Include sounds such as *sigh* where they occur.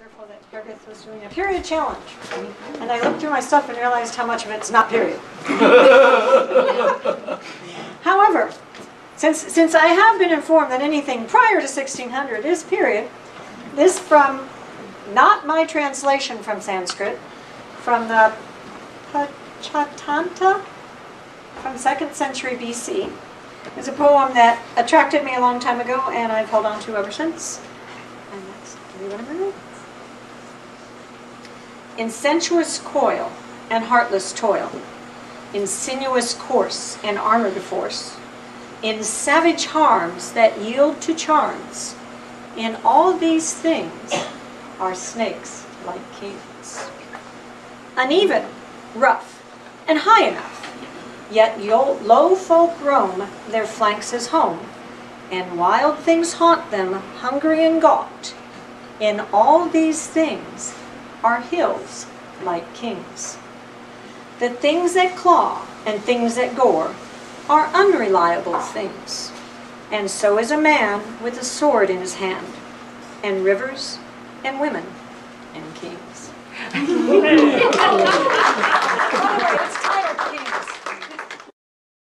Wonderful that Meredith was doing a period challenge. And I looked through my stuff and realized how much of it's not period. *laughs* However, since, since I have been informed that anything prior to 1600 is period, this from, not my translation from Sanskrit, from the Panchatantra from 2nd century BC, is a poem that attracted me a long time ago and I've held on to ever since. And that's, give me one minute. In sensuous coil and heartless toil, in sinuous course and armored force, in savage harms that yield to charms, in all these things are snakes like kings. Uneven, rough, and high enough, yet low folk roam their flanks as home, and wild things haunt them, hungry and gaunt. In all these things are hills like kings. The things that claw and things that gore are unreliable things, and so is a man with a sword in his hand, and rivers and women and kings. *laughs*